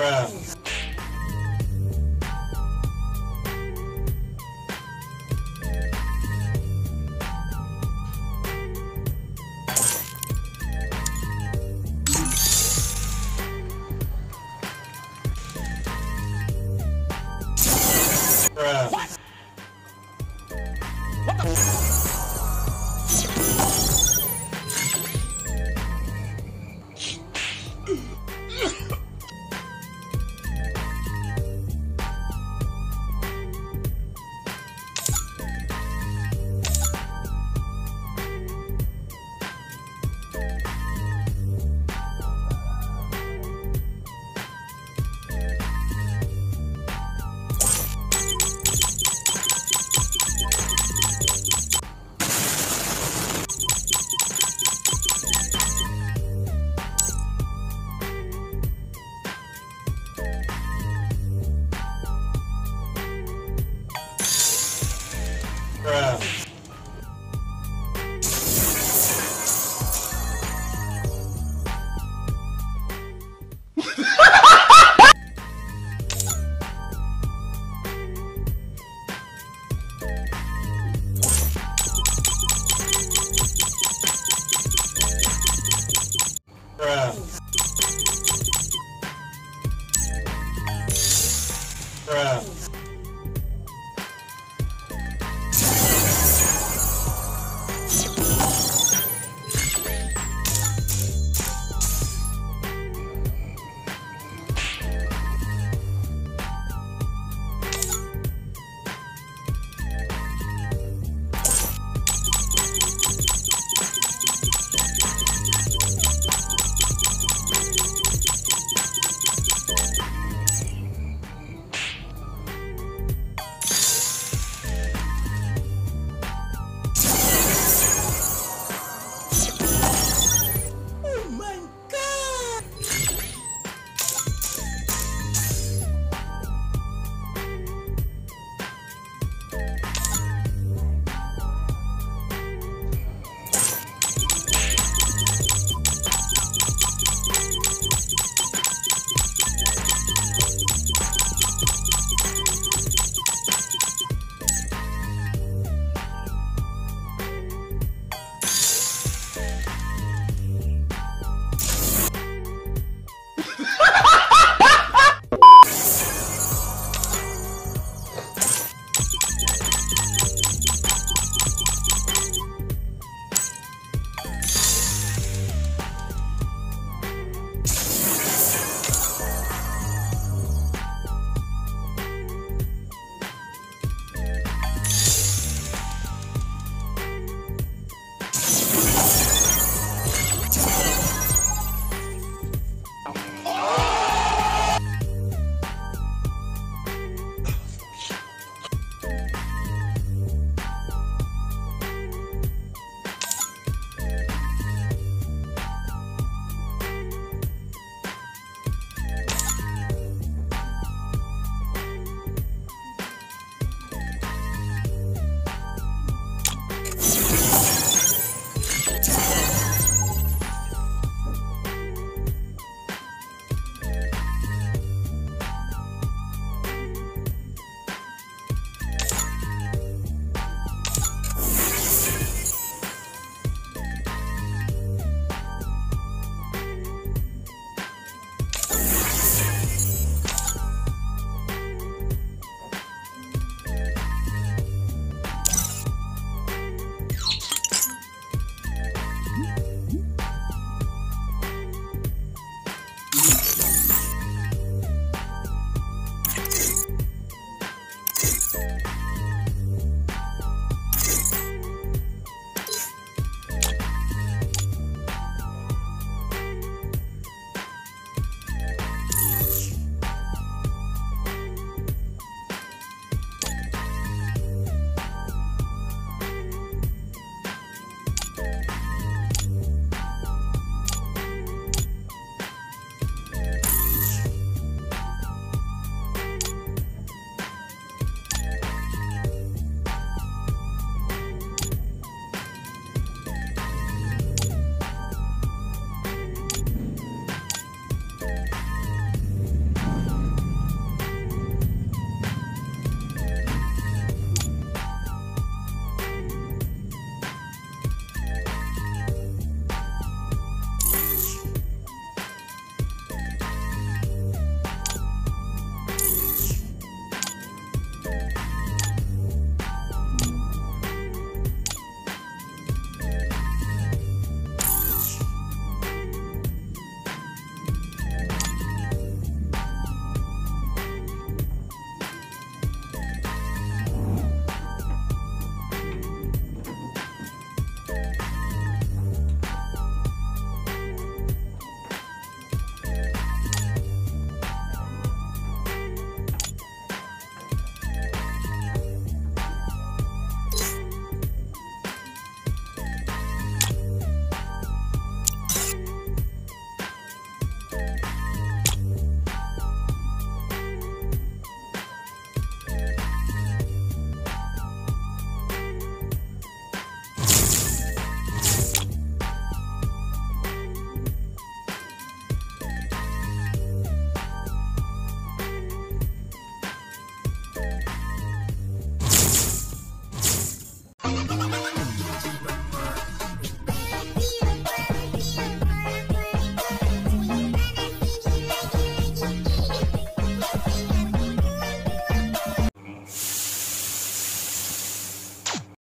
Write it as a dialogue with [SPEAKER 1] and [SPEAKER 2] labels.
[SPEAKER 1] Bruh. Bruh.